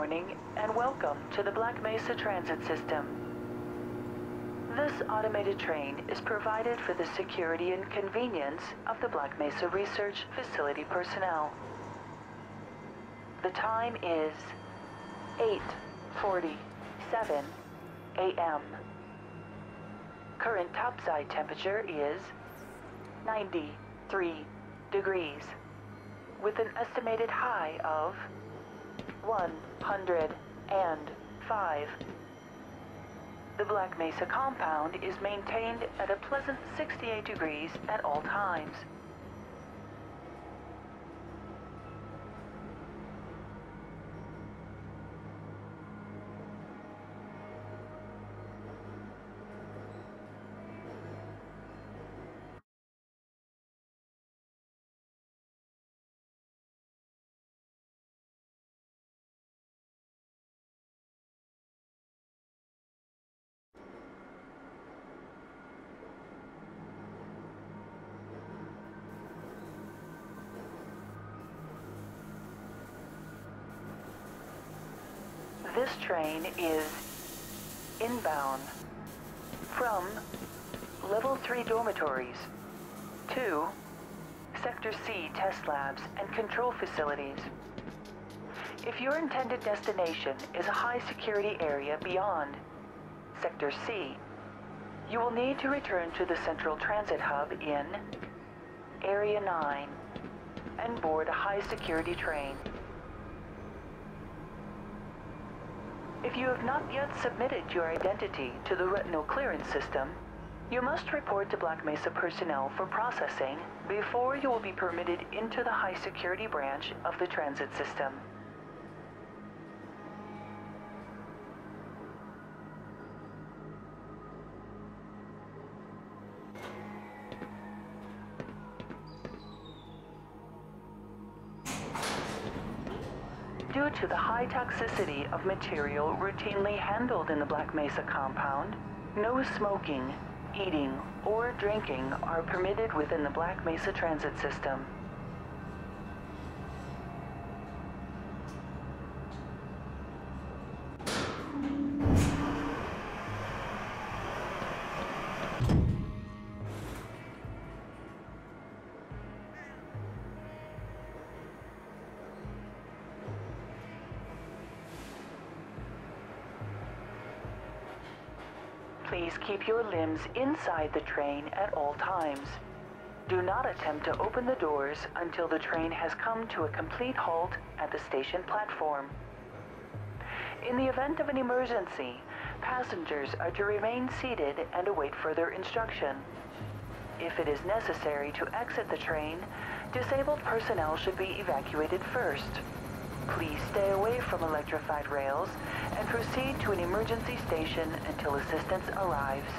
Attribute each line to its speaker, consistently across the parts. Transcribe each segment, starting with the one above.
Speaker 1: morning and welcome to the Black Mesa Transit System. This automated train is provided for the security and convenience of the Black Mesa Research Facility personnel. The time is 8:47 a.m. Current topside temperature is 93 degrees with an estimated high of 105. The Black Mesa compound is maintained at a pleasant 68 degrees at all times. This train is inbound from Level 3 dormitories to Sector C test labs and control facilities. If your intended destination is a high security area beyond Sector C, you will need to return to the Central Transit Hub in Area 9 and board a high security train. If you have not yet submitted your identity to the retinal clearance system, you must report to Black Mesa personnel for processing before you will be permitted into the high security branch of the transit system. Due to the high toxicity of material routinely handled in the Black Mesa compound, no smoking, eating, or drinking are permitted within the Black Mesa transit system. Your limbs inside the train at all times. Do not attempt to open the doors until the train has come to a complete halt at the station platform. In the event of an emergency, passengers are to remain seated and await further instruction. If it is necessary to exit the train, disabled personnel should be evacuated first. Please stay away from electrified rails and proceed to an emergency station until assistance arrives.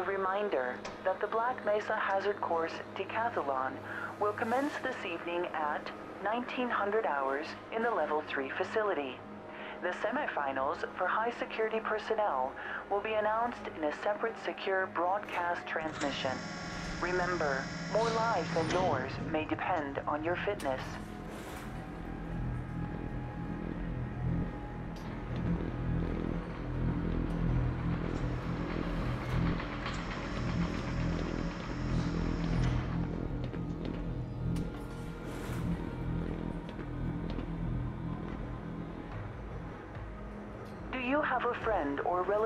Speaker 1: A reminder that the Black Mesa Hazard Course Decathlon will commence this evening at 1900 hours in the Level 3 facility. The semifinals for high security personnel will be announced in a separate secure broadcast transmission. Remember, more lives than yours may depend on your fitness.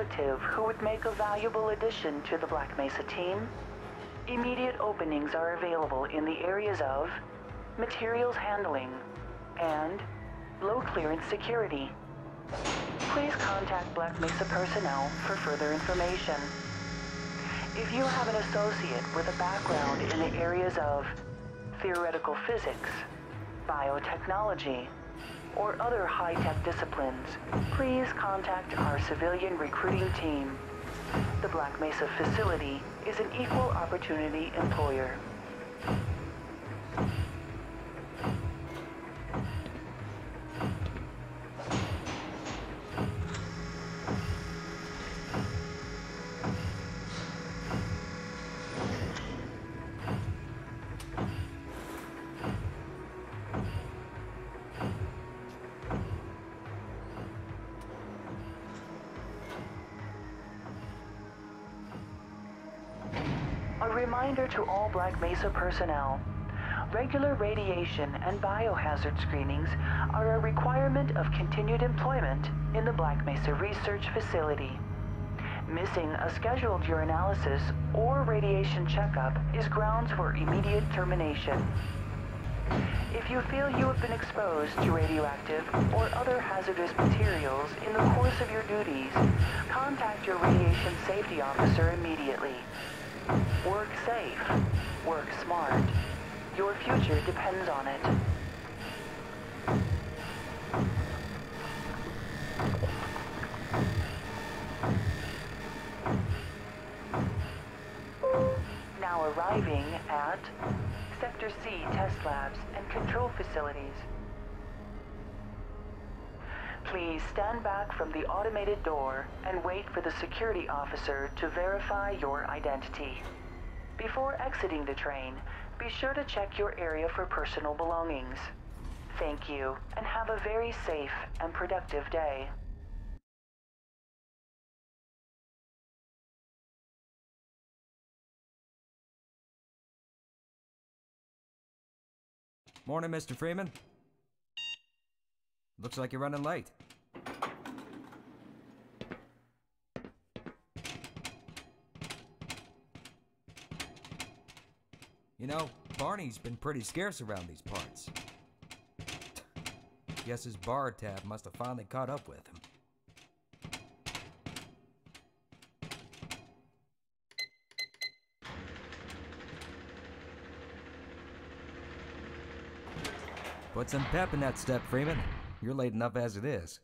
Speaker 1: Relative who would make a valuable addition to the Black Mesa team? Immediate openings are available in the areas of materials handling and low clearance security. Please contact Black Mesa personnel for further information. If you have an associate with a background in the areas of theoretical physics, biotechnology, or other high-tech disciplines, please contact our civilian recruiting team. The Black Mesa facility is an equal opportunity employer. A reminder to all Black Mesa personnel. Regular radiation and biohazard screenings are a requirement of continued employment in the Black Mesa Research Facility. Missing a scheduled urinalysis or radiation checkup is grounds for immediate termination. If you feel you have been exposed to radioactive or other hazardous materials in the course of your duties, contact your radiation safety officer immediately. Work safe. Work smart. Your future depends on it. Now arriving at Sector C test labs and control facilities. Please stand back from the automated door and wait for the security officer to verify your identity. Before exiting the train, be sure to check your area for personal belongings. Thank you, and have a very safe and productive day.
Speaker 2: Morning, Mr. Freeman. Looks like you're running late. You know, Barney's been pretty scarce around these parts. Guess his bar tab must have finally caught up with him. Put some pep in that step, Freeman. You're late enough as it is.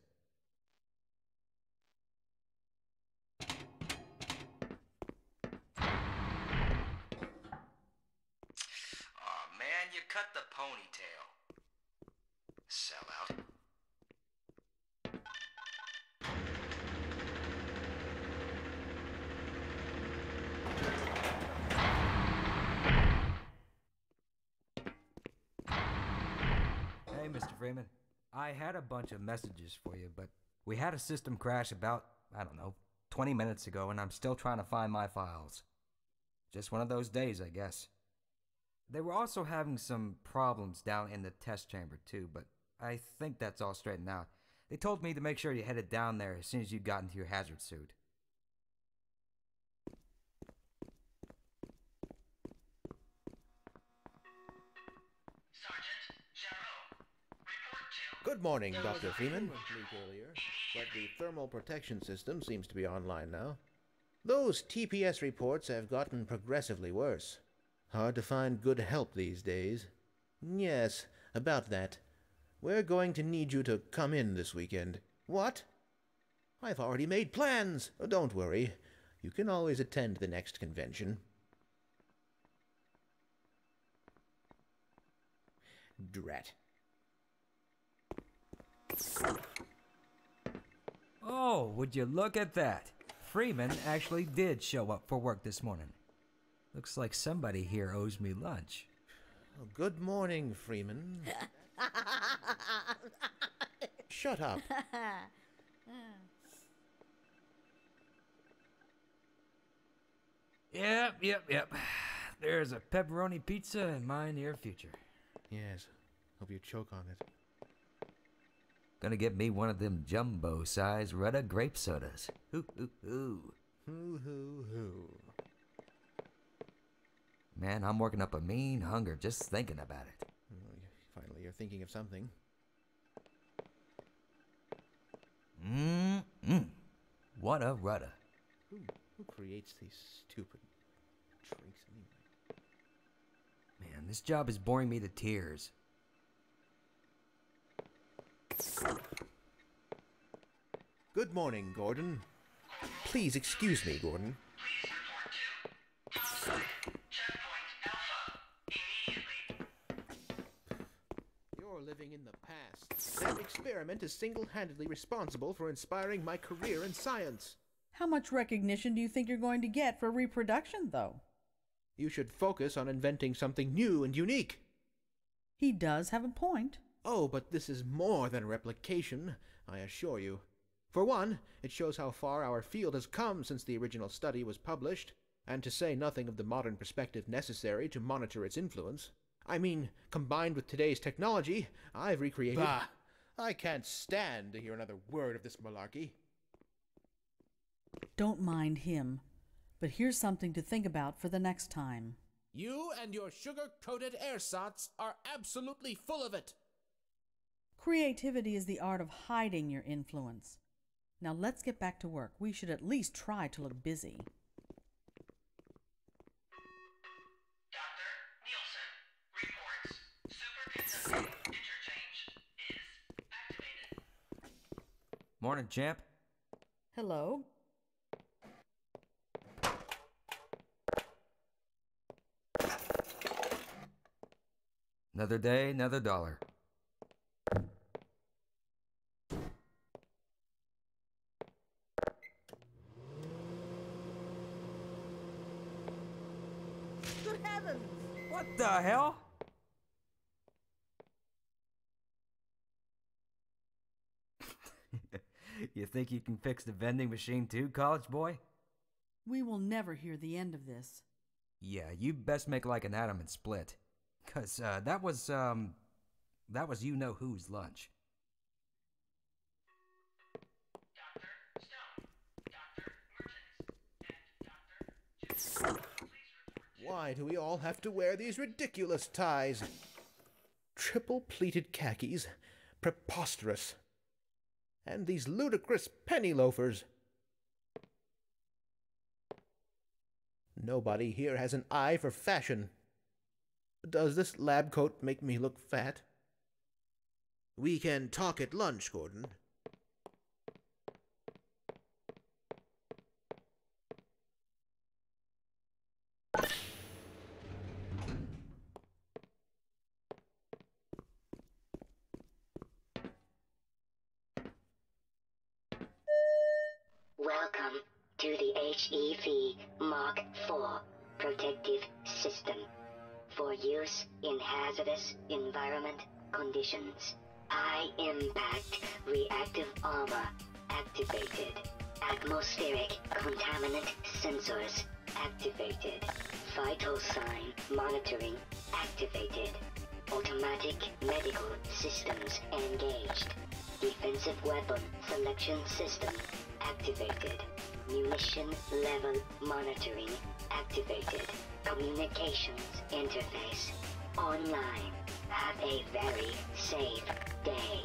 Speaker 2: Messages for you, but we had a system crash about, I don't know, 20 minutes ago, and I'm still trying to find my files. Just one of those days, I guess. They were also having some problems down in the test chamber, too, but I think that's all straightened out. They told me to make sure you headed down there as soon as you got into your hazard suit.
Speaker 3: Good morning, Dr. Freeman.
Speaker 4: earlier.
Speaker 3: But the thermal protection system seems to be online now. Those TPS reports have gotten progressively worse. Hard to find good help these days. Yes, about that. We're going to need you to come in this weekend. What? I've already made plans. Oh, don't worry. You can always attend the next convention. Drat.
Speaker 2: Oh, would you look at that? Freeman actually did show up for work this morning. Looks like somebody here owes me lunch.
Speaker 3: Oh, good morning, Freeman. Shut up.
Speaker 2: Yep, yep, yep. There's a pepperoni pizza in my near future.
Speaker 3: Yes. Hope you choke on it.
Speaker 2: Gonna get me one of them jumbo size Rudda grape sodas. Hoo hoo hoo.
Speaker 3: Hoo hoo hoo.
Speaker 2: Man, I'm working up a mean hunger just thinking about it.
Speaker 3: Finally, you're thinking of something.
Speaker 2: Mmm, mmm. What a Rudda.
Speaker 3: Who, who creates these stupid drinks anyway?
Speaker 2: Man, this job is boring me to tears.
Speaker 3: Good morning, Gordon. Please excuse me, Gordon. You're living in the past. That experiment is single handedly responsible for inspiring my career in science.
Speaker 4: How much recognition do you think you're going to get for reproduction, though?
Speaker 3: You should focus on inventing something new and unique.
Speaker 4: He does have a point.
Speaker 3: Oh, but this is more than replication, I assure you. For one, it shows how far our field has come since the original study was published, and to say nothing of the modern perspective necessary to monitor its influence. I mean, combined with today's technology, I've recreated. Bah! I can't stand to hear another word of this malarkey.
Speaker 4: Don't mind him. But here's something to think about for the next time.
Speaker 3: You and your sugar coated ersatz are absolutely full of it.
Speaker 4: Creativity is the art of hiding your influence. Now let's get back to work. We should at least try to look busy.
Speaker 5: Dr. Nielsen reports superconducting interchange is activated.
Speaker 2: Morning, champ.
Speaker 4: Hello?
Speaker 2: Another day, another dollar.
Speaker 4: Good heavens!
Speaker 2: What the hell? you think you can fix the vending machine too, college boy?
Speaker 4: We will never hear the end of this.
Speaker 2: Yeah, you best make like an atom and split. Cause uh, that was um that was you know who's lunch.
Speaker 5: Dr. Stone, Dr. Mertens, and Dr.
Speaker 3: Why do we all have to wear these ridiculous ties? Triple pleated khakis? Preposterous. And these ludicrous penny loafers. Nobody here has an eye for fashion. Does this lab coat make me look fat? We can talk at lunch, Gordon.
Speaker 6: Conditions. High impact reactive armor activated. Atmospheric contaminant sensors activated. Vital sign monitoring activated. Automatic medical systems engaged. Defensive weapon selection system activated. Munition level monitoring activated. Communications interface online. Have a very safe day.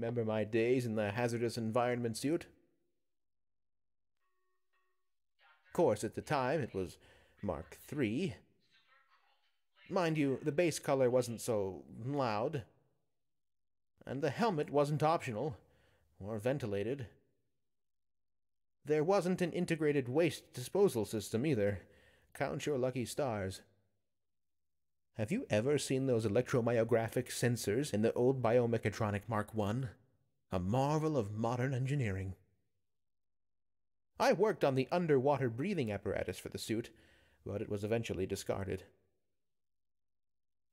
Speaker 3: Remember my days in the hazardous environment suit. Of course, at the time it was Mark III. Mind you, the base color wasn't so loud. And the helmet wasn't optional or ventilated. There wasn't an integrated waste disposal system either. Count your lucky stars. Have you ever seen those electromyographic sensors in the old Biomechatronic Mark I? A marvel of modern engineering. I worked on the underwater breathing apparatus for the suit, but it was eventually discarded.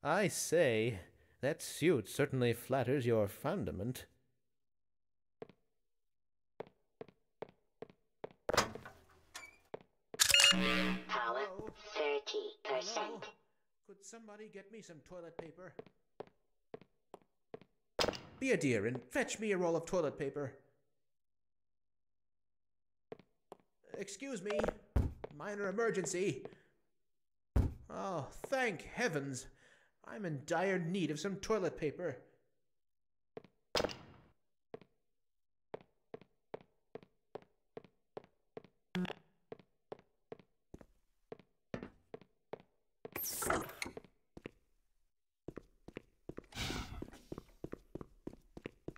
Speaker 3: I say, that suit certainly flatters your fundament.
Speaker 6: Power 30%.
Speaker 3: Could somebody get me some toilet paper? Be a dear and fetch me a roll of toilet paper. Excuse me. Minor emergency. Oh, thank heavens. I'm in dire need of some toilet paper.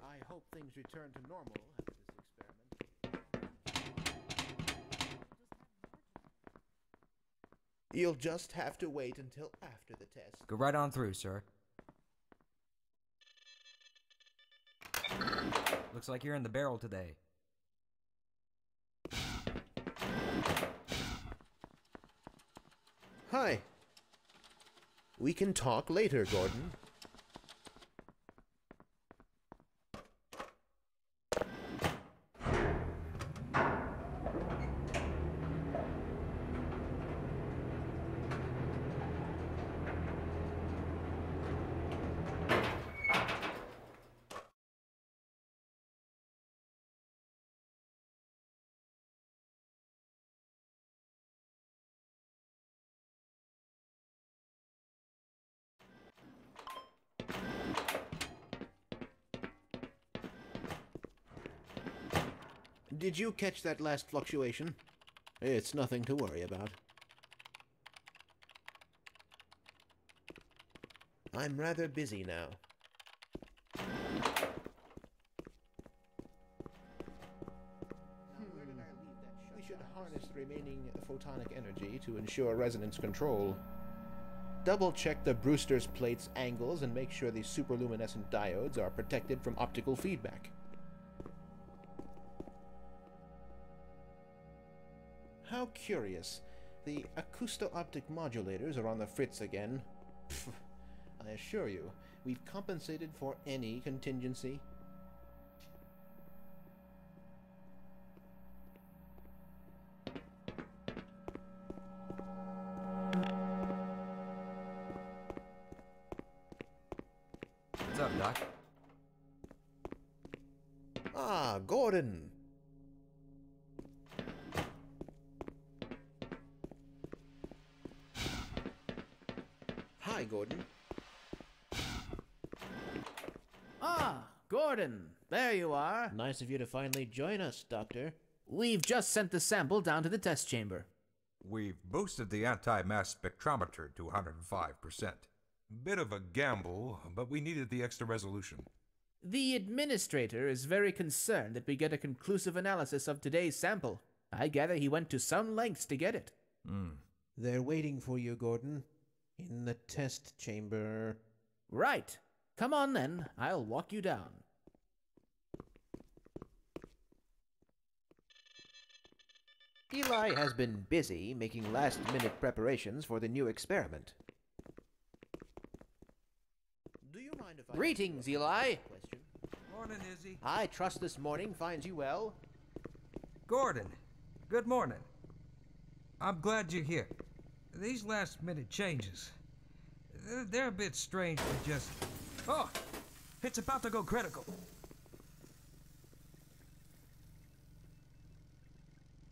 Speaker 3: I hope things return to normal after this experiment. You'll just have to wait until after the test.
Speaker 2: Go right on through, sir. Looks like you're in the barrel today.
Speaker 3: Hi. We can talk later, Gordon. Did you catch that last fluctuation? It's nothing to worry about. I'm rather busy now. We should harness the remaining photonic energy to ensure resonance control. Double check the Brewster's plate's angles and make sure the superluminescent diodes are protected from optical feedback. Curious. The acousto-optic modulators are on the fritz again. Pff, I assure you, we've compensated for any contingency. Gordon,
Speaker 7: there you are.
Speaker 3: Nice of you to finally join us, Doctor.
Speaker 7: We've just sent the sample down to the test chamber.
Speaker 8: We've boosted the anti-mass spectrometer to 105%. Bit of a gamble, but we needed the extra resolution.
Speaker 7: The administrator is very concerned that we get a conclusive analysis of today's sample. I gather he went to some lengths to get it. Hmm.
Speaker 3: They're waiting for you, Gordon. In the test chamber.
Speaker 7: Right. Come on then, I'll walk you down.
Speaker 3: Eli has been busy making last minute preparations for the new experiment. Do you mind if I.
Speaker 7: Greetings, Eli.
Speaker 3: Question.
Speaker 2: Morning, Izzy.
Speaker 3: I trust this morning finds you well.
Speaker 2: Gordon, good morning. I'm glad you're here. These last minute changes, they're, they're a bit strange for just. Oh, it's about to go critical.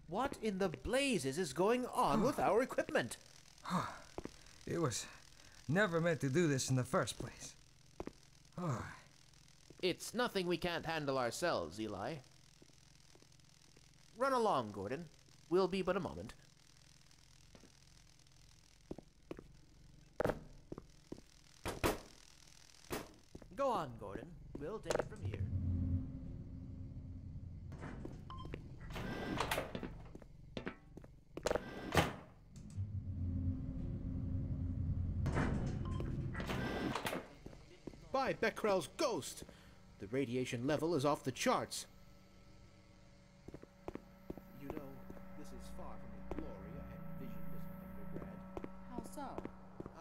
Speaker 3: What in the blazes is going on with our equipment?
Speaker 2: It was never meant to do this in the first place. Oh,
Speaker 3: It's nothing we can't handle ourselves, Eli. Run along, Gordon. We'll be but a moment. Go on, Gordon.
Speaker 9: We'll take it from here.
Speaker 3: By Becquerel's ghost! The radiation level is off the charts. You know, this is far from the glory I envisioned as an undergrad.
Speaker 4: How so?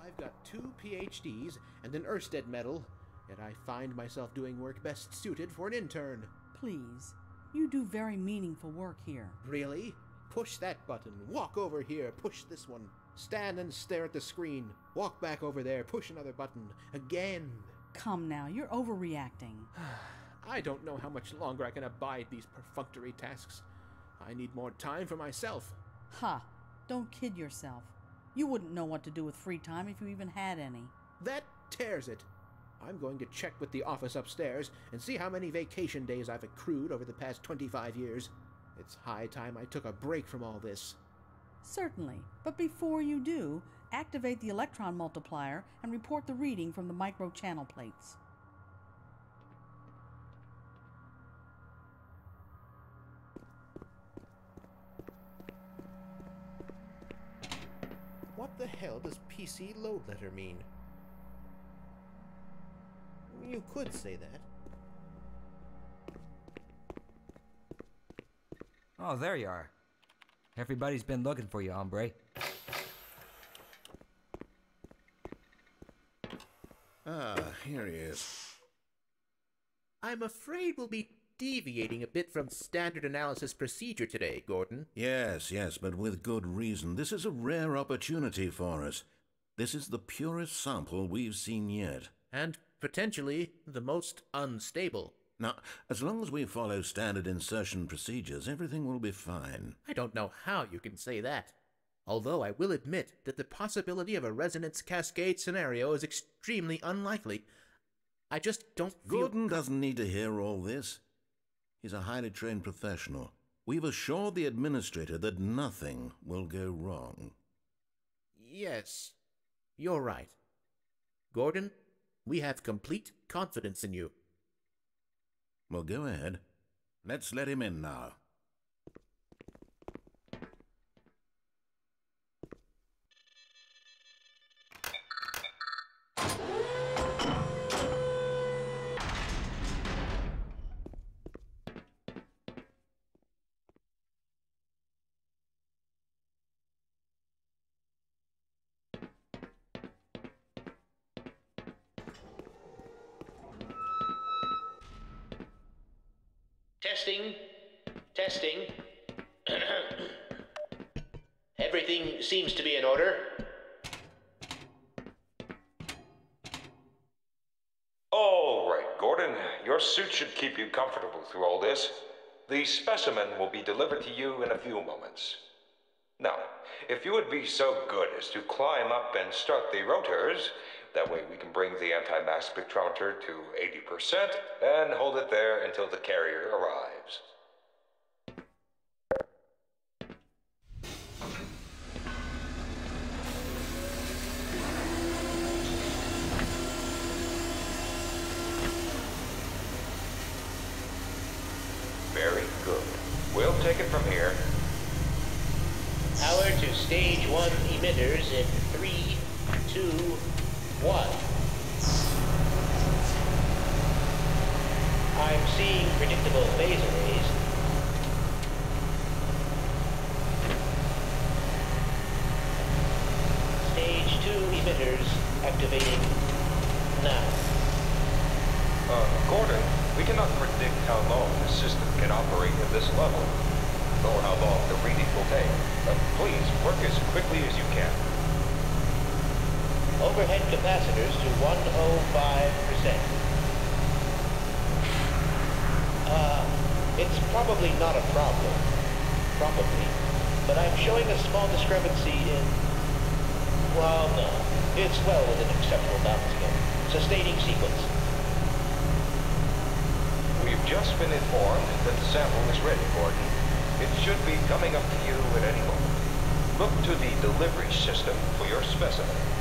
Speaker 3: I've got two PhDs and an Ørsted medal, yet I find myself doing work best suited for an intern.
Speaker 4: Please. You do very meaningful work here.
Speaker 3: Really? Push that button. Walk over here. Push this one. Stand and stare at the screen. Walk back over there. Push another button. Again.
Speaker 4: Come now, you're overreacting.
Speaker 3: I don't know how much longer I can abide these perfunctory tasks. I need more time for myself.
Speaker 4: Ha! Don't kid yourself. You wouldn't know what to do with free time if you even had any.
Speaker 3: That tears it. I'm going to check with the office upstairs and see how many vacation days I've accrued over the past 25 years. It's high time I took a break from all this.
Speaker 4: Certainly, but before you do, activate the electron multiplier and report the reading from the microchannel plates.
Speaker 3: What the hell does PC load letter mean? You could say that.
Speaker 10: Oh, there you are. Everybody's been looking for you, hombre.
Speaker 11: Ah, here he is.
Speaker 3: I'm afraid we'll be deviating a bit from standard analysis procedure today, Gordon.
Speaker 11: Yes, yes, but with good reason. This is a rare opportunity for us. This is the purest sample we've seen yet.
Speaker 3: And potentially the most unstable.
Speaker 11: Now, as long as we follow standard insertion procedures, everything will be fine.
Speaker 3: I don't know how you can say that. Although I will admit that the possibility of a resonance cascade scenario is extremely unlikely. I just don't feel.
Speaker 11: Gordon doesn't need to hear all this. He's a highly trained professional. We've assured the administrator that nothing will go wrong.
Speaker 3: Yes, you're right. Gordon, we have complete confidence in you.
Speaker 11: Well, go ahead. Let's let him in now.
Speaker 3: Testing. Testing. Everything seems to be in order.
Speaker 2: All right, Gordon. Your suit should keep you comfortable through all this. The specimen will be delivered to you in a few moments. Now, if you would be so good as to climb up and start the rotors, that way we can bring the anti-mass spectrometer to 80% and hold it there until the carrier arrives. Very good. We'll take it from here.
Speaker 3: Power to stage one emitters in three, two, one. I'm seeing predictable phase arrays. Stage two emitters activating now.
Speaker 2: Uh, Gordon, we cannot predict how long the system can operate at this level, nor how long the reading will take. Uh, please, work as quickly as you can.
Speaker 3: Overhead capacitors to 105%. Uh, it's probably not a problem. Probably. But I'm showing a small discrepancy in... Well, no. It's well within acceptable bounds again. Sustaining sequence.
Speaker 2: We've just been informed that the sample is ready, Gordon. It should be coming up to you at any moment. Look to the delivery system for your specimen.